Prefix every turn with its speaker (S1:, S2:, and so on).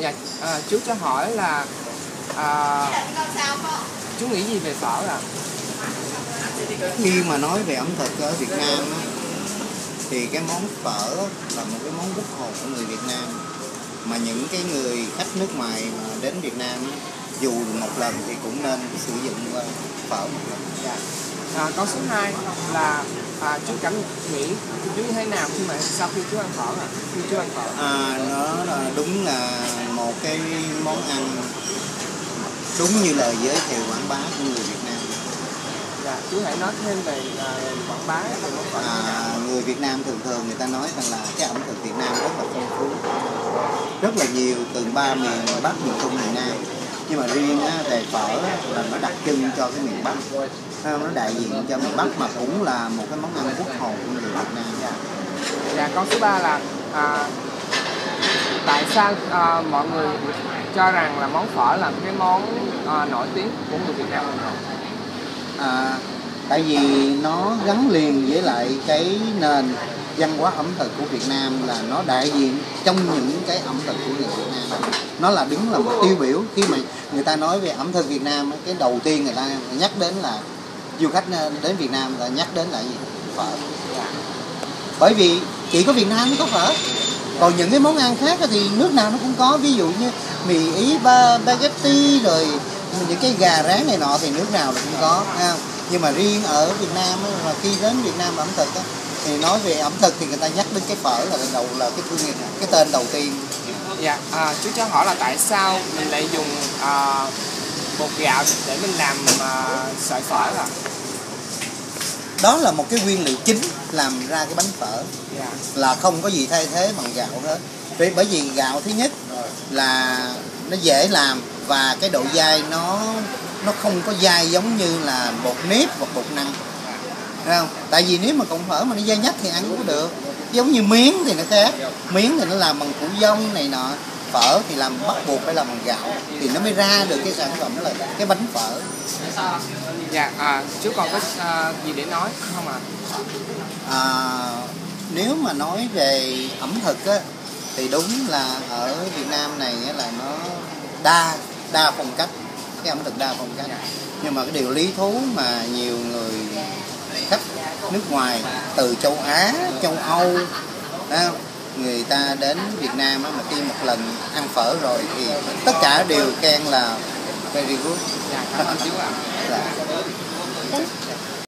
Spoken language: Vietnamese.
S1: Dạ, à, chú cho hỏi là à, chú nghĩ gì về phở ạ?
S2: khi mà nói về ẩm thực ở Việt Nam á, thì cái món phở là một cái món quốc hồn của người Việt Nam mà những cái người khách nước ngoài mà đến Việt Nam á, dù một lần thì cũng nên sử dụng qua phở một lần
S1: Dạ. À, câu số 2 là à, chú cảm nghĩ như thế nào khi mà sau khi chú ăn phở ạ? Khi chú ăn phở.
S2: à, nó là đúng là một cái món ăn đúng như lời giới thiệu quảng bá của người Việt Nam
S1: Dạ, chú hãy nói thêm về à, quảng bá về món phở.
S2: à, người Việt Nam thường thường người ta nói rằng là cái ẩm thực Việt Nam rất là phong phú rất là nhiều từ ba miền miền Bắc miền Trung miền Nam nhưng mà riêng á, về phở á, là nó đặc trưng cho cái miền Bắc. À, nó đại diện cho miền Bắc mà cũng là một cái món ăn quốc hồn của người Việt Nam.
S1: Dạ, câu số 3 là à, tại sao à, mọi người cho rằng là món phở là cái món à, nổi tiếng của người Việt Nam?
S2: À, tại vì nó gắn liền với lại cái nền văn hóa ẩm thực của Việt Nam là nó đại diện trong những cái ẩm thực của người Việt Nam. Nó là đứng là một tiêu biểu khi mà người ta nói về ẩm thực Việt Nam cái đầu tiên người ta nhắc đến là du khách ờ, đến Việt Nam là nhắc đến là gì? Phở. Bởi vì chỉ có Việt Nam mới có phở. Còn những cái món ăn khác thì nước nào nó cũng có. Ví dụ như mì ý ba spaghetti rồi những cái gà rán này nọ thì nước nào là cũng có ha. Nhưng mà riêng ở Việt Nam mà khi đến Việt Nam ẩm thực á, thì nói về ẩm thực thì người ta nhắc đến cái phở là đầu là cái thương hiệu cái tên đầu tiên.
S1: Dạ, à, chú cho hỏi là tại sao mình lại dùng à, bột gạo để mình làm à, sợi phở ạ?
S2: đó là một cái nguyên liệu chính làm ra cái bánh phở.
S1: Dạ,
S2: là không có gì thay thế bằng gạo hết. Vì bởi vì gạo thứ nhất là nó dễ làm và cái độ dai nó nó không có dai giống như là bột nếp hoặc bột năng Thấy không? Tại vì nếu mà cộng phở mà nó dai nhất thì ăn cũng được. Giống như miếng thì nó khác. Miếng thì nó làm bằng củ dông này nọ. Phở thì làm bắt buộc phải làm bằng gạo. Thì nó mới ra được cái sản phẩm là cái bánh phở.
S1: Dạ à, chú còn có à, gì để nói không ạ?
S2: à, nếu mà nói về ẩm thực á, thì đúng là ở Việt Nam này á, là nó đa đa phong cách. Cái ẩm thực đa phong cách. Nhưng mà cái điều lý thú mà nhiều người khách nước ngoài từ châu Á, châu Âu à, người ta đến Việt Nam mà khi một lần ăn phở rồi thì tất cả đều khen là very good
S1: cảm ơn chú ạ.
S2: là